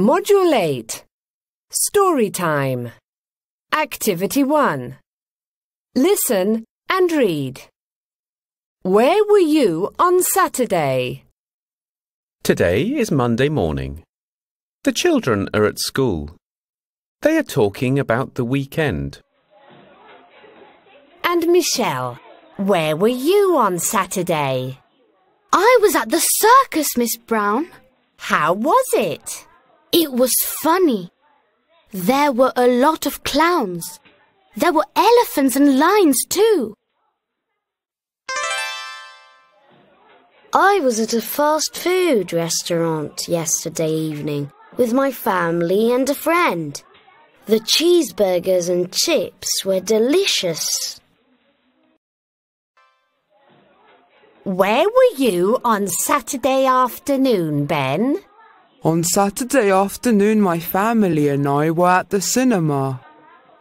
Module 8 Story Time Activity 1 Listen and read. Where were you on Saturday? Today is Monday morning. The children are at school. They are talking about the weekend. And Michelle, where were you on Saturday? I was at the circus, Miss Brown. How was it? It was funny. There were a lot of clowns. There were elephants and lions too. I was at a fast food restaurant yesterday evening with my family and a friend. The cheeseburgers and chips were delicious. Where were you on Saturday afternoon, Ben? On Saturday afternoon, my family and I were at the cinema.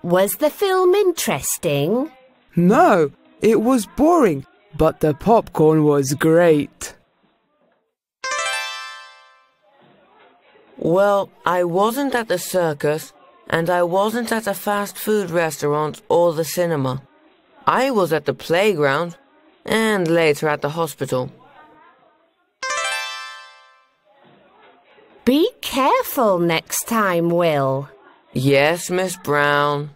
Was the film interesting? No, it was boring, but the popcorn was great. Well, I wasn't at the circus, and I wasn't at a fast food restaurant or the cinema. I was at the playground, and later at the hospital. Be careful next time, Will. Yes, Miss Brown.